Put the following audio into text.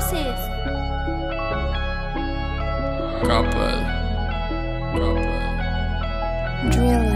Synopsis. Couple. Couple. Drill.